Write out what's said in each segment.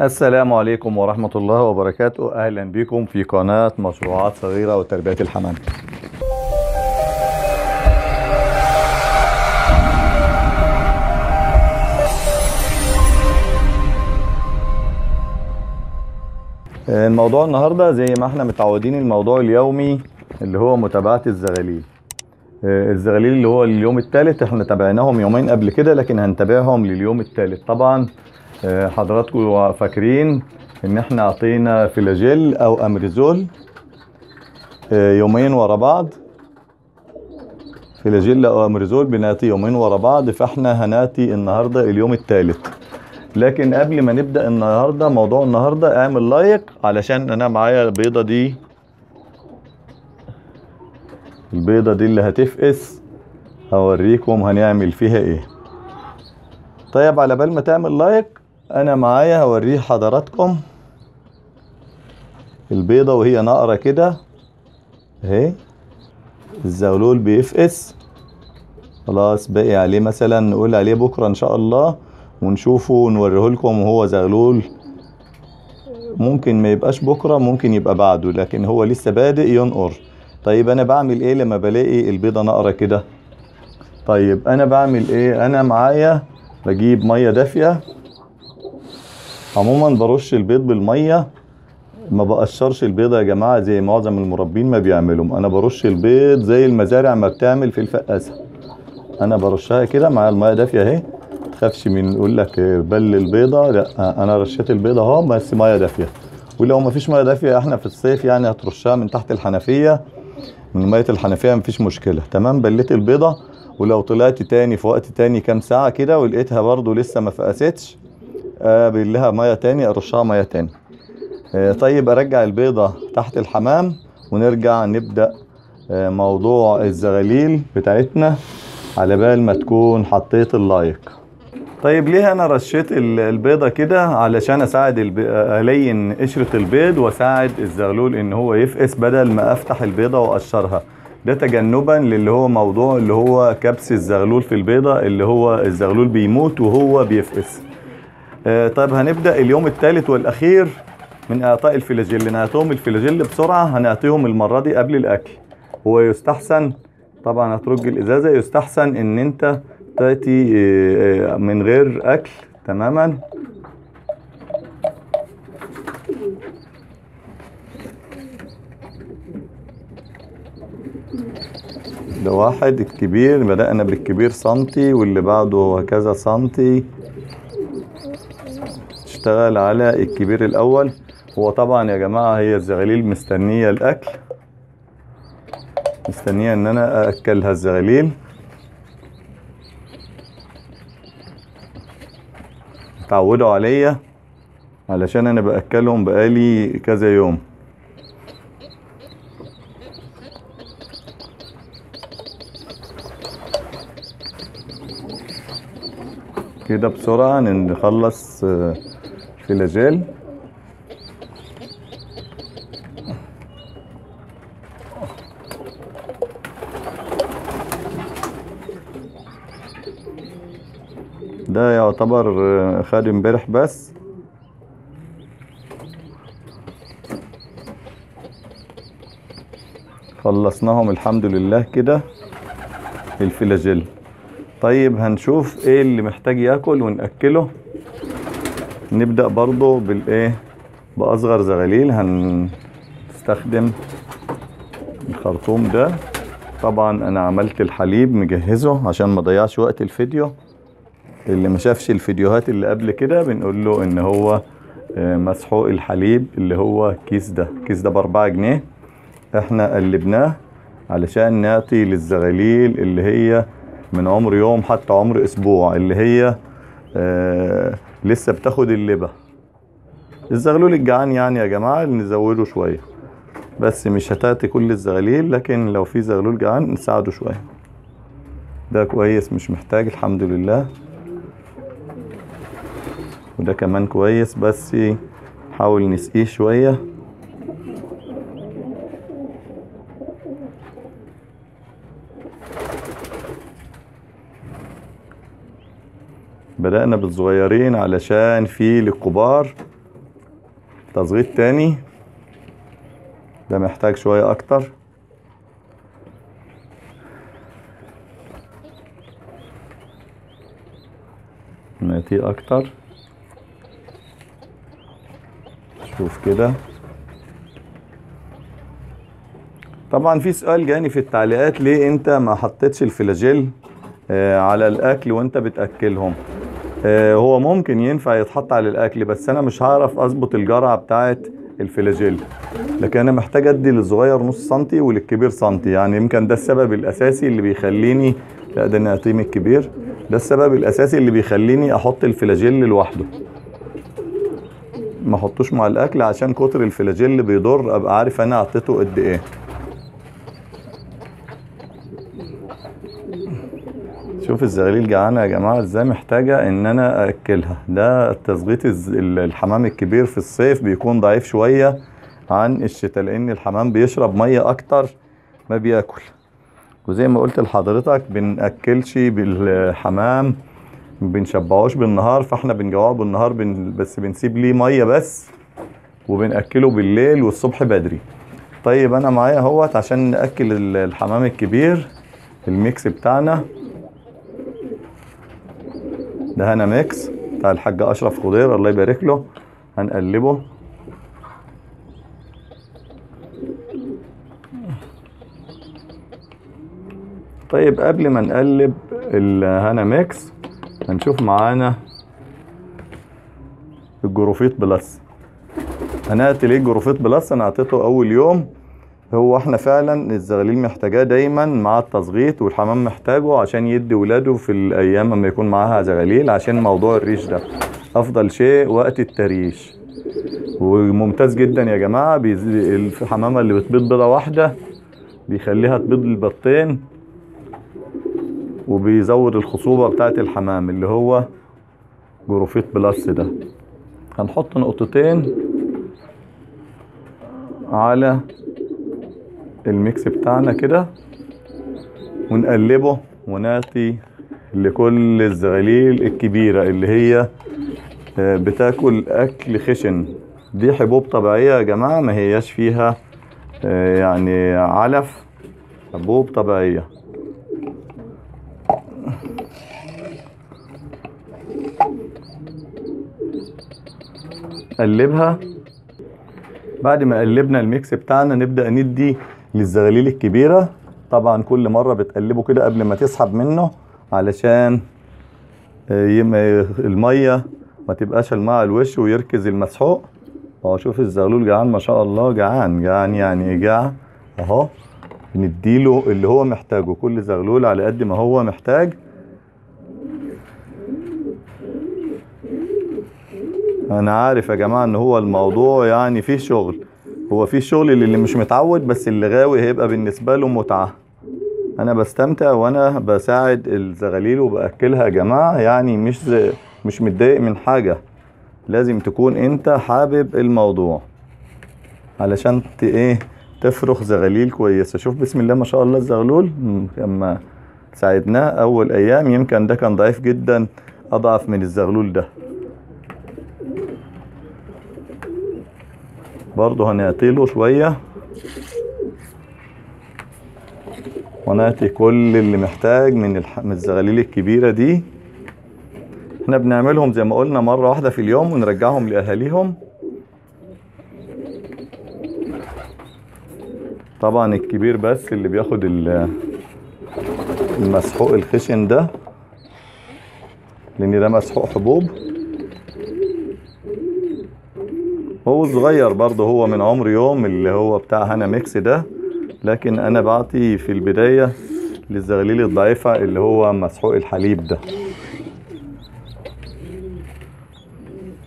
السلام عليكم ورحمة الله وبركاته. أهلا بكم في قناة مشروعات صغيرة وتربية الحمام. الموضوع النهاردة زي ما إحنا متعودين الموضوع اليومي اللي هو متابعة الزغاليل. الزغاليل اللي هو اليوم الثالث إحنا تابعناهم يومين قبل كده لكن هنتابعهم لليوم الثالث طبعا حضراتكم فاكرين إن إحنا أعطينا فلاجيل أو امريزول آه، يومين ورا بعض. فلاجيل أو امريزول بنعطي يومين ورا بعض فإحنا هنأتي النهارده اليوم الثالث. لكن قبل ما نبدأ النهارده موضوع النهارده أعمل لايك علشان أنا معايا البيضة دي. البيضة دي اللي هتفقس هوريكم هنعمل فيها إيه. طيب على بال ما تعمل لايك أنا معايا هوريه حضراتكم. البيضة وهي ناقره كده. أهي. الزغلول بيفقس. خلاص باقي عليه مثلا نقول عليه بكرة إن شاء الله ونشوفه ونوريه لكم وهو زغلول. ممكن ما يبقاش بكرة ممكن يبقى بعده لكن هو لسه بادئ ينقر. طيب أنا بعمل إيه لما بلاقي البيضة ناقره كده؟ طيب أنا بعمل إيه؟ أنا معايا بجيب مية دافية. عموما برش البيض بالمية. ما بقشرش البيضه يا جماعة زي معظم المربين ما بيعملوا. أنا برش البيض زي المزارع ما بتعمل في الفقاسة. أنا برشها كده مع المية دافية أهي. تخافش من يقول لك بل البيضة. لا أنا رشيت البيضه أهو بس مية دافية. ولو ما فيش مية دافية إحنا في الصيف يعني هترشها من تحت الحنفية. من مية الحنفية مفيش مشكلة. تمام؟ بليت البيضة. ولو طلعت تاني في وقت تاني كام ساعة كده ولقيتها برضو لسه ما فقستش ابلها مية تاني أرشها مية تاني. آه، طيب أرجع البيضة تحت الحمام ونرجع نبدأ آه، موضوع الزغاليل بتاعتنا على بال ما تكون حطيت ال like. طيب ليه أنا رشيت ال- البيضة كده؟ علشان أساعد. ألين قشرة البيض وأساعد الزغلول إن هو يفقس بدل ما أفتح البيضة وأقشرها. ده تجنبا للي هو موضوع اللي هو كبس الزغلول في البيضة اللي هو الزغلول بيموت وهو بيفقس. طيب هنبدأ اليوم الثالث والأخير من إعطاء الفلاجيل. نعطيهم الفلاجيل بسرعة هنعطيهم المرة دي قبل الأكل. هو يستحسن طبعا هترج الإزازة يستحسن إن أنت تأتي آه، آه، من غير أكل. تماما؟ ده واحد الكبير بدأنا بالكبير سنتي واللي بعده هكذا سنتي. اشتغل على الكبير الأول. هو طبعا يا جماعة هي الزغاليل مستنية الأكل. مستنية إن أنا أأكلها الزغاليل اتعودوا عليا علشان أنا بأكلهم بقالي كذا يوم. كده بسرعة نخلص فلاجيل ده يعتبر آه، خد امبارح بس. خلصناهم الحمد لله كده الفلاجيل طيب هنشوف إيه اللي محتاج ياكل ونأكله. نبدأ برضو بالإيه؟ بأصغر زغاليل هنستخدم الخرطوم ده. طبعا أنا عملت الحليب مجهزه عشان ما ضيعش وقت الفيديو. اللي ما شافش الفيديوهات اللي قبل كده بنقول له إن هو آه، مسحوق الحليب اللي هو الكيس ده. الكيس ده بأربعة جنيه. إحنا قلبناه علشان نعطي للزغاليل اللي هي من عمر يوم حتى عمر أسبوع اللي هي آه لسه بتاخد اللبة. الزغلول الجعان يعني يا جماعة نزوده شوية. بس مش هتأتي كل الزغاليل لكن لو في زغلول جعان نساعده شوية. ده كويس مش محتاج الحمد لله. وده كمان كويس بس حاول نسقيه شوية. بدأنا بالصغيرين علشان في للكبار. تصغيط تاني. ده محتاج شوية أكتر. نعطيه أكتر. شوف كده. طبعا في سؤال جاني في التعليقات ليه أنت ما حطيتش الفلاجيل آه، على الأكل وأنت بتأكلهم؟ هو ممكن ينفع يتحط على الأكل بس أنا مش هعرف أظبط الجرعة بتاعه الفلاجيل لكن أنا محتاج أدي للصغير نص سنتي وللكبير سنتي. يعني يمكن ده السبب الأساسي اللي بيخليني لا ده أنا الكبير. ده السبب الأساسي اللي بيخليني أحط الفلاجيل لوحده. ما أحطوش مع الأكل عشان كتر الفلاجيل بيضر أبقى عارف أنا أعطيته قد إيه. شوف الزغاليل جعانه يا جماعة إزاي محتاجة إن أنا اكلها ده التسغيط الز- ال- الحمام الكبير في الصيف بيكون ضعيف شوية عن الشتاء لأن الحمام بيشرب مية أكتر ما بياكل. وزي ما قلت لحضرتك بنأكلش بالحمام ما بنشبعوش بالنهار فإحنا بنجوعه بالنهار بن بس بنسيب ليه مية بس وبنأكله بالليل والصبح بدري. طيب أنا معايا أهوت عشان نأكل ال- الحمام الكبير. ال mix بتاعنا. ده هنا mix بتاع الحاج أشرف خضير الله يبارك له. هنقلبه. طيب قبل ما نقلب الهنا mix هنشوف معانا الجروفيت بلس. هنقتل ليه الجروفيت بلس؟ أنا أعطيته أول يوم. هو إحنا فعلا الزغاليل محتاجاه دايما مع التصغيط والحمام محتاجه عشان يدي ولاده في الأيام لما يكون معاها زغاليل عشان موضوع الريش ده. أفضل شيء وقت التريش. وممتاز جدا يا جماعة الحمامة اللي بتبيض بيضة واحدة بيخليها تبيض البيضتين وبيزود الخصوبة بتاعت الحمام اللي هو جروفيت plus ده. هنحط نقطتين على الميكس بتاعنا كده ونقلبه ونعطي لكل الزغاليل الكبيرة اللي هي آه، بتاكل أكل خشن. دي حبوب طبيعية يا جماعة ما هياش فيها آه، يعني علف. حبوب طبيعية. قلبها. بعد ما قلبنا الميكس بتاعنا نبدأ ندي للزغاليل الكبيرة. طبعا كل مرة بتقلبه كده قبل ما تسحب منه علشان آه، يم- المية ما تبقاش الماء على الوش ويركز المسحوق. أهو شوف الزغلول جعان ما شاء الله جعان جعان يعني جاع. أهو نديله اللي هو محتاجه. كل زغلول على قد ما هو محتاج. أنا عارف يا جماعة إن هو الموضوع يعني فيه شغل. هو فيه شغل للي مش متعود بس اللي غاوي هيبقى بالنسبة له متعة. أنا بستمتع وأنا بساعد الزغاليل وبأكلها يا جماعة يعني مش مش متضايق من حاجة. لازم تكون أنت حابب الموضوع. علشان ت إيه؟ تفرخ زغاليل كويسة. شوف بسم الله ما شاء الله الزغلول اما ساعدناه أول أيام يمكن ده كان ضعيف جدا أضعف من الزغلول ده. برضه هنعطيله شوية. ونعطي كل اللي محتاج من. من الزغاليل الكبيرة دي. إحنا بنعملهم زي ما قلنا مرة واحدة في اليوم ونرجعهم لأهاليهم. طبعا الكبير بس اللي بياخد ال- المسحوق الخشن ده لأن ده مسحوق حبوب. هو صغير برضه هو من عمر يوم اللي هو بتاع هنا ميكس ده. لكن أنا بعطي في البداية للزغاليل الضعيفة اللي هو مسحوق الحليب ده.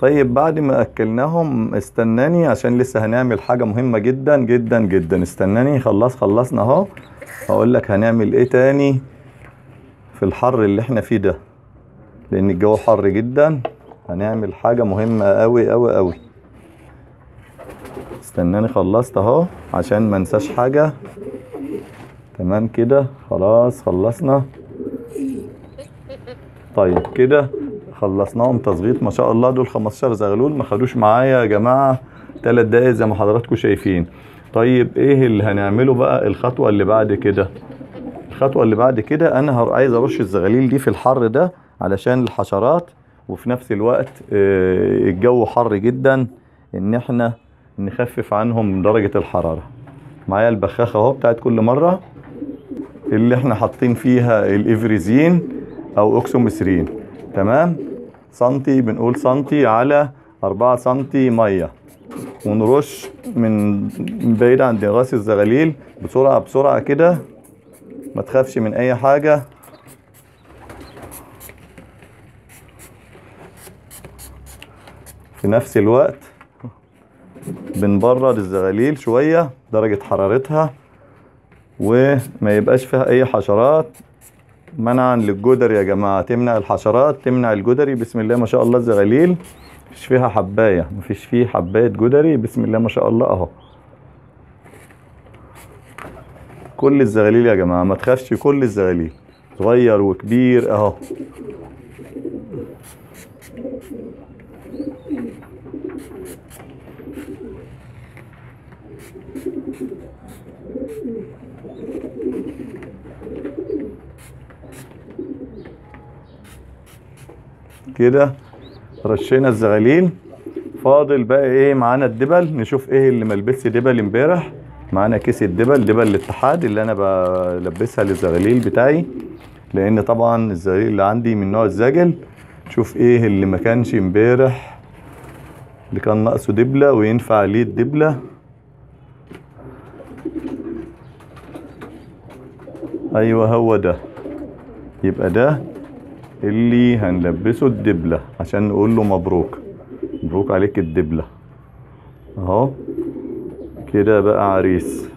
طيب بعد ما أكلناهم استناني عشان لسه هنعمل حاجة مهمة جدا جدا جدا. استناني خلاص خلصنا أهو. هقول لك هنعمل إيه تاني في الحر اللي إحنا فيه ده. لأن الجو حر جدا. هنعمل حاجة مهمة قوي قوي قوي استناني خلصت اهو عشان ما انساش حاجة. تمام كده؟ خلاص خلصنا. طيب كده خلصناهم تصغيط ما شاء الله. دول 15 زغلول ما خدوش معايا يا جماعة. ثلاث دقايق زي ما حضراتكم شايفين. طيب إيه اللي هنعمله بقى؟ الخطوة اللي بعد كده. الخطوة اللي بعد كده أنا عايز ارش الزغاليل دي في الحر ده علشان الحشرات وفي نفس الوقت آه، الجو حر جدا. ان إحنا نخفف عنهم من درجة الحرارة. معايا البخاخة أهو بتاعت كل مرة اللي إحنا حاطين فيها الإفريزين أو اوكسوميثرين تمام؟ سنتي بنقول سنتي على أربعة سنتي مية. ونرش من بعيد عن راس الزغاليل بسرعة بسرعة كده. ما تخافش من أي حاجة. في نفس الوقت بنبرد الزغاليل شوية درجة حرارتها وما يبقاش فيها أي حشرات. منعا للجدري يا جماعة تمنع الحشرات تمنع الجدري. بسم الله ما شاء الله الزغاليل. مفيش فيها حباية مفيش فيه حباية جدري. بسم الله ما شاء الله أهو. كل الزغاليل يا جماعة ما تخافش كل الزغاليل. صغير وكبير أهو. كده رشينا الزغاليل. فاضل بقى إيه؟ معانا الدبل. نشوف إيه اللي ملبسش دبل امبارح. معانا كيس الدبل دبل الاتحاد اللي أنا بلبسها للزغاليل بتاعي. لأن طبعا الزغاليل اللي عندي من نوع الزاجل. شوف إيه اللي ما كانش امبارح. اللي كان ناقصه دبلة وينفع ليه الدبلة. أيوه هو ده. يبقى ده اللي هنلبسه الدبلة عشان نقول له مبروك. مبروك عليك الدبلة. أهو. كده بقى عريس.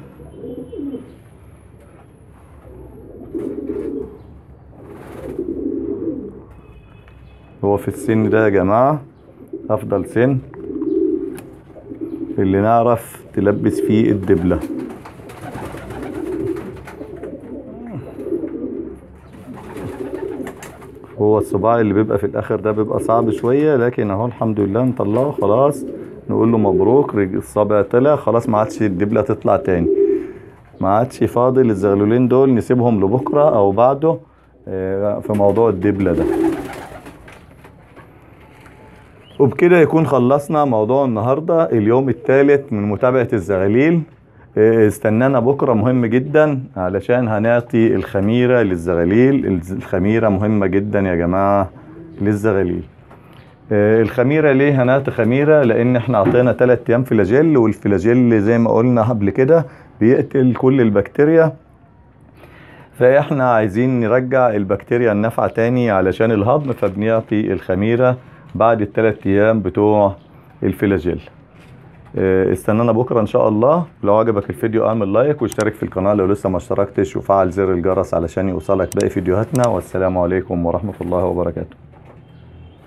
هو في السن ده يا جماعة؟ أفضل سن. اللي نعرف تلبس فيه الدبلة. هو الصباع اللي بيبقى في الآخر ده بيبقى صعب شوية لكن أهو الحمد لله نطلعه خلاص. نقول له مبروك الصابع طلع خلاص ما عادش الدبلة تطلع تاني. ما عادش فاضل الزغلولين دول نسيبهم لبكرة أو بعده آه، في موضوع الدبلة ده. وبكده يكون خلصنا موضوع النهارده اليوم الثالث من متابعة الزغاليل آه، استنانا بكرة مهم جدا علشان هنعطي الخميرة للزغاليل الخميرة مهمة جدا يا جماعة للزغاليل آه، الخميرة ليه هنعطي خميرة؟ لأن إحنا عطينا 3 أيام فلاجيل والفلاجيل زي ما قلنا قبل كده بيقتل كل البكتيريا. فإحنا عايزين نرجع البكتيريا النافعة تاني علشان الهضم فبنعطي الخميرة بعد الثلاث أيام بتوع الفلاجيل آه، استنانا بكرة إن شاء الله. لو عجبك الفيديو اعمل لايك واشترك في القناة. لو لسه ما اشتركتش وفعل زر الجرس علشان يوصلك باقي فيديوهاتنا. والسلام عليكم ورحمة الله وبركاته.